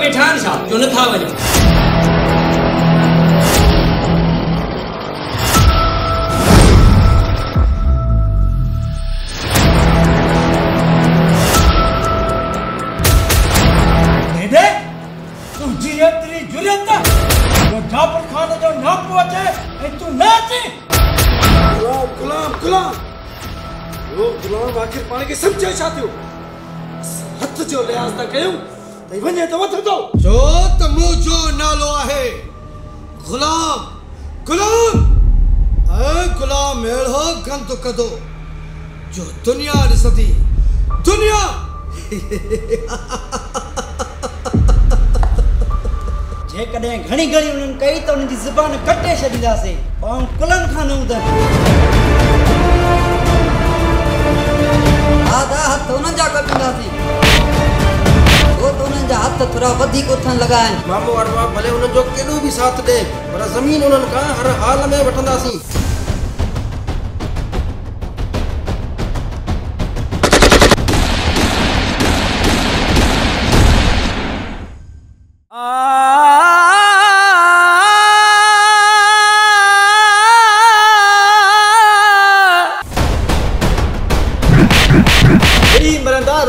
वेठा आहिनि छा जो नथा वञो मेरे तुझी एतिरी जुरियत जो जाफ़र खान जो तूं गुलाम गुलाम ओ गुलाम आखिर पाण खे सम्झे छा थियो असां हथ जो लिहाज़ था कयूं त वञे त वधंदो छो त मुंहिंजो नालो आहे गुलाम गुलाम। ऐं गुलाम अहिड़ो गंद कदो। जो दुनिया ॾिसंदी दुनिया। जेकॾहिं घणी घणी उन्हनि कई त उन्हनि जी ज़ुबान कटे छॾींदासीं ऐं कुलनि खां न हूंदनि आधा हथ उन्हनि जा कटींदासीं छो त हथ थोरा वधीक उथण लॻा आहिनि मामो अडवा भले उन्हनि जो केॾो बि साथ ॾे पर ज़मीन उन्हनि खां हर हाल में वठंदासीं।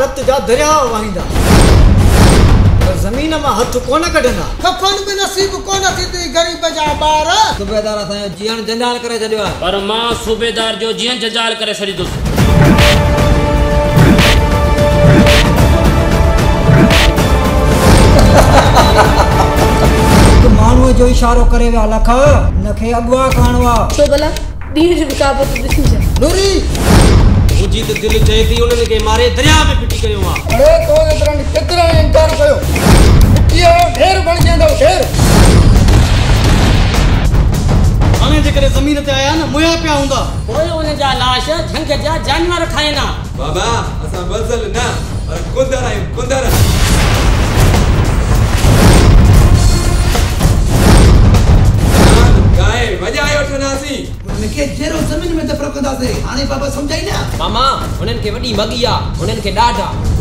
रत जा दरिया वहींदा। पर ज़मीन माँ हथ कोन कढंदा कफन बि नसीब कोन थींदी ग़रीब जा ॿार सूबेदार असांजो जीअण जंजाल करे छॾियो आहे। पर माँ सूबेदार जो जीअं जजाल करे छॾींदुसि माण्हूअ जो इशारो करे विया लख हुनखे अॻुवा करणो आहे। छो भला ॾींहं जो मुताबिक़ ॾिसी जा। नूरी! मुंहिंजी त दिलि चए थी उन्हनि खे मारे दरिया में फिटी कयो आहे कयो इहो ढेर बणिजी वेंदो ढेर। हाणे जेकॾहिं ज़मीन ते आया न मुया पिया हूंदा पोइ उन जा लाश झंग जा जानवर खाइनि बाबा असां बज़ल न पर कुंदर आहियूं कुंदर। वॼाए वठंदासीं उनखे जहिड़ो ज़मीन में त रखंदासीं हाणे बाबा सम्झाई न। मामा हुननि खे वॾी मगी आहे हुननि खे ॾाढ आहे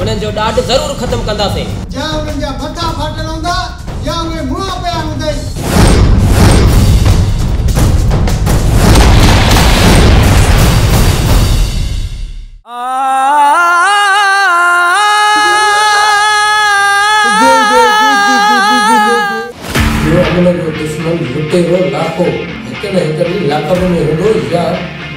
हुननि जो ॾाढ ज़रूरु ख़तमु कंदासीं। दुश्मन लुटेरो लाखो हिक न हिक ॾींहुं लाकब में हूंदो या